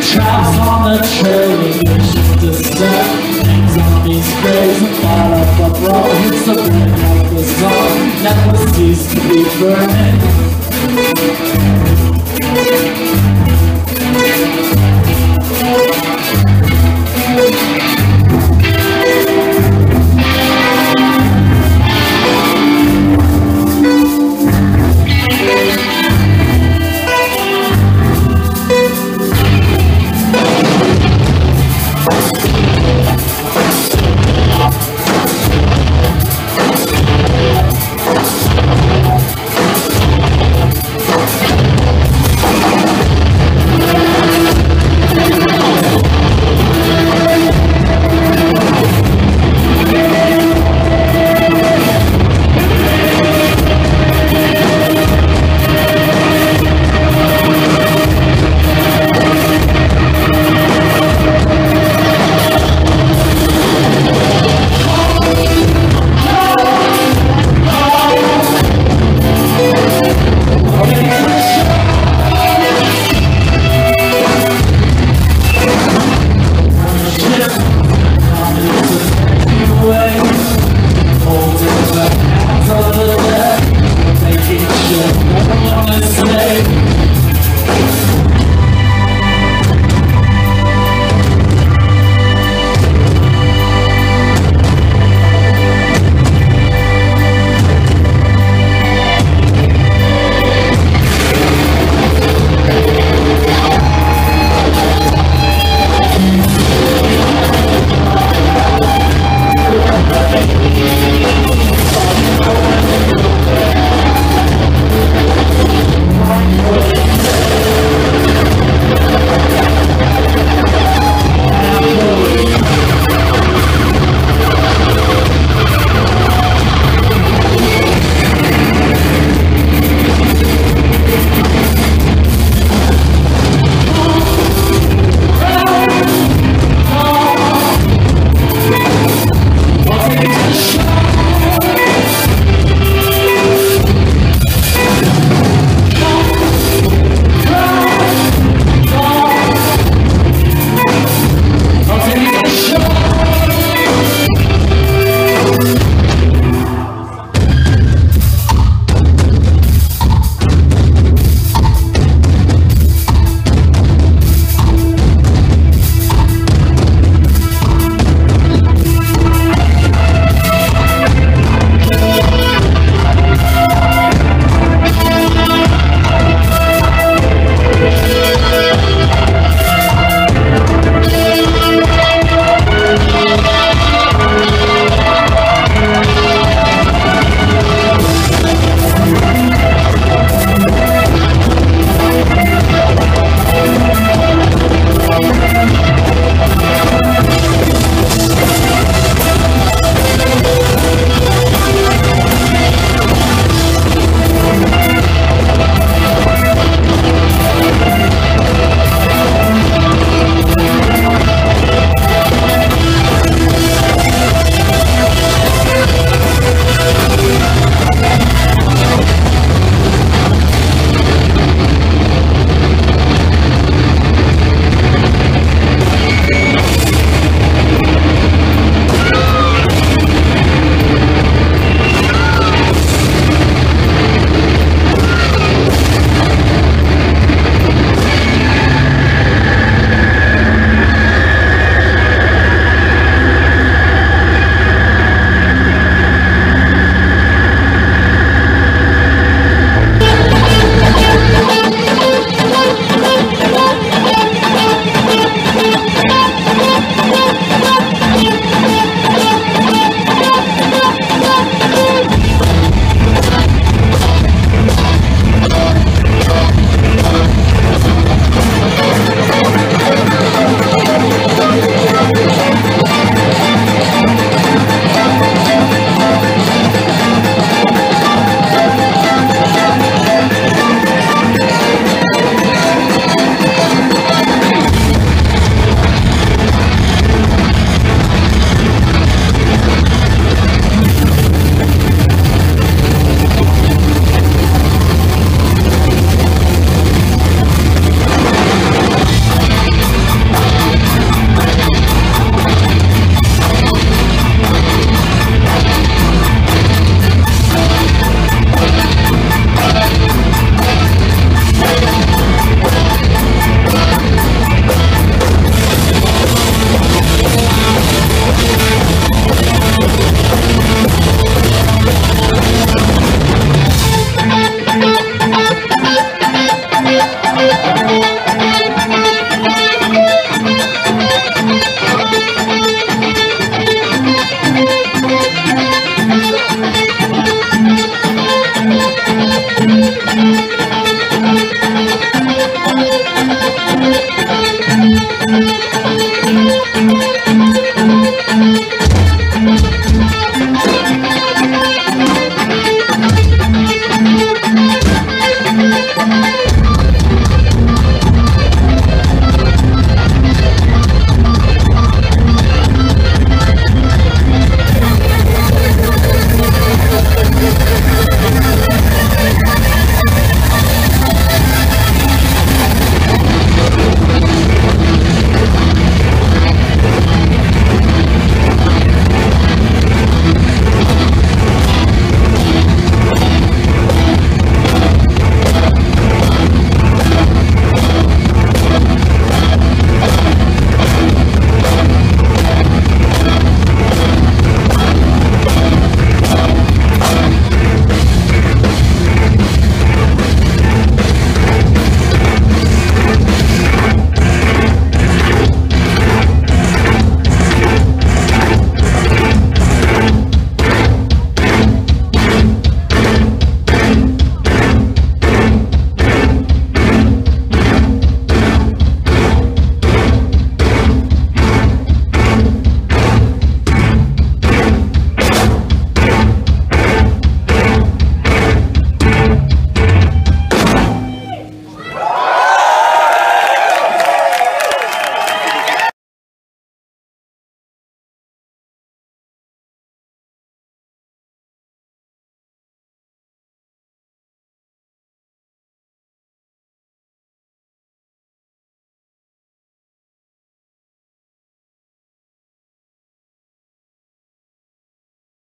Traps on the train, to set. Zombies graze and fall up the It's the burn of the zone Never cease to be burning